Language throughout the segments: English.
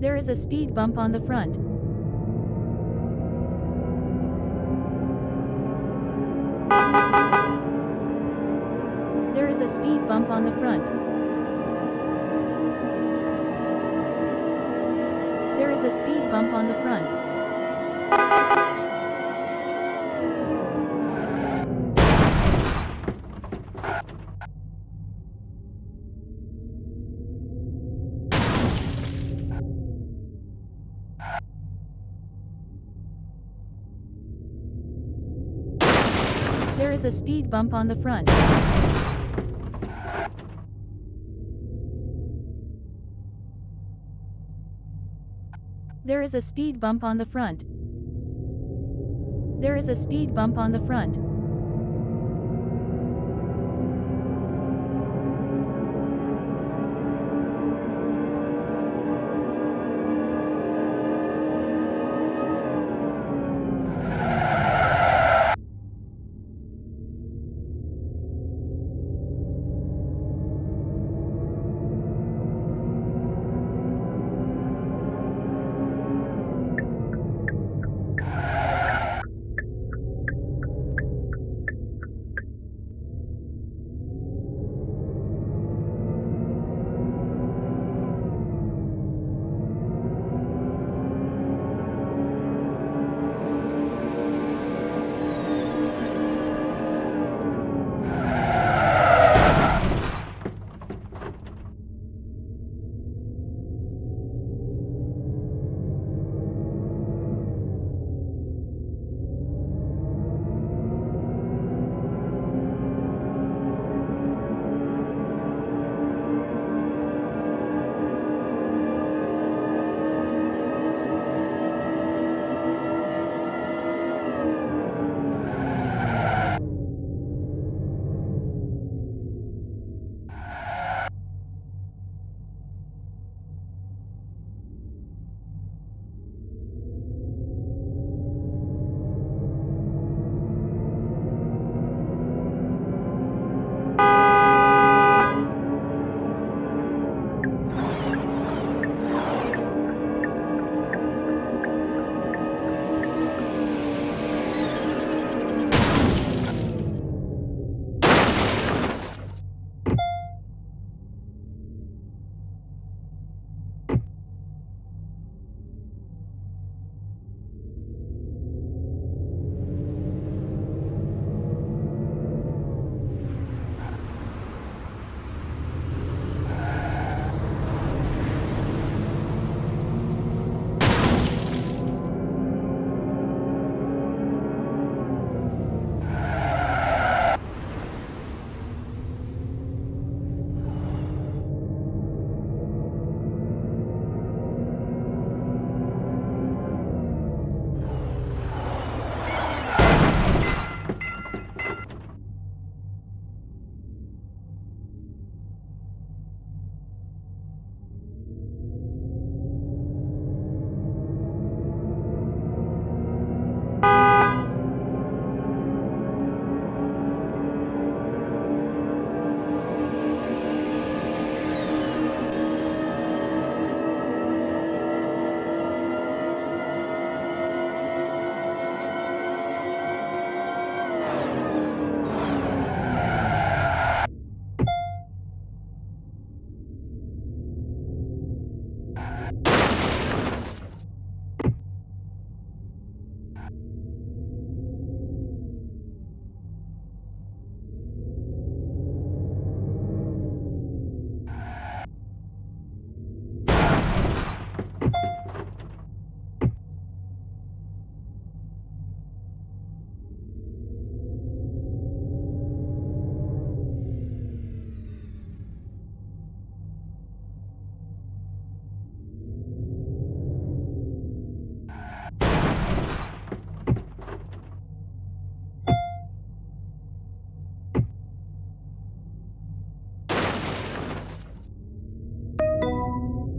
There is a speed bump on the front. There is a speed bump on the front. There is a speed bump on the front. There is a speed bump on the front. There is a speed bump on the front. There is a speed bump on the front.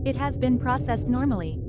It has been processed normally.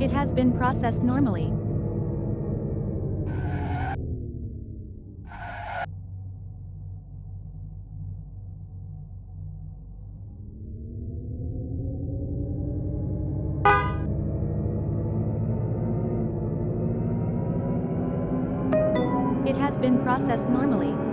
It has been processed normally. It has been processed normally.